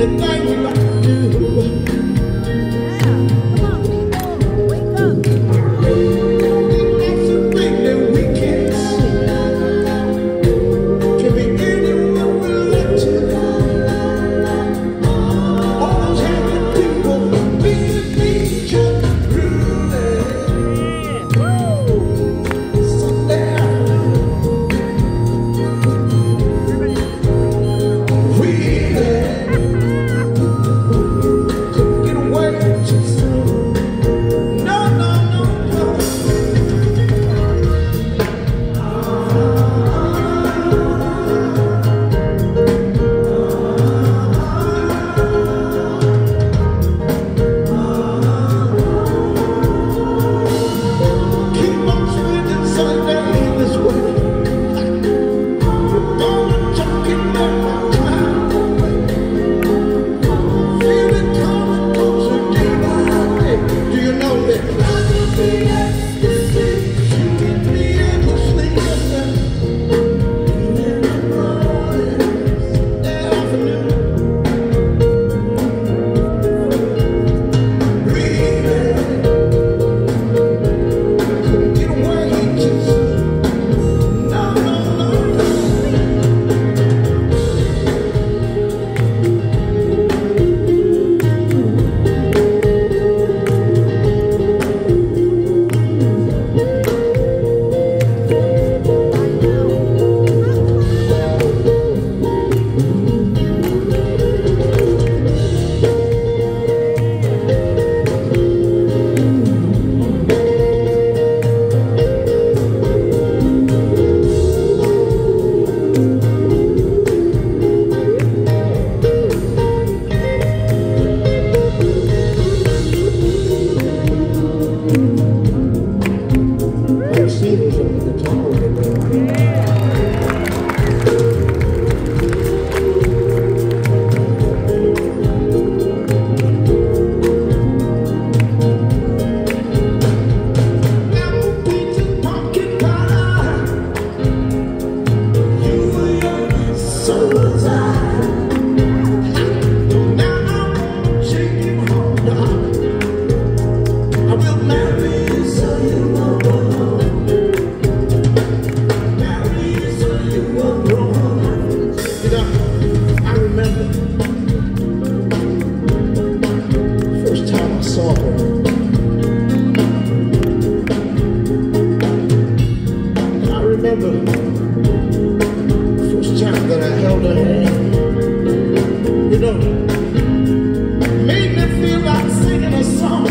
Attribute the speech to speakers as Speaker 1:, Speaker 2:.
Speaker 1: anything we like to do. You know, made me feel like singing a song.